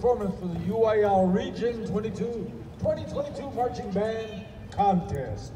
Performance for the UIL Region 22 2022 Marching Band Contest.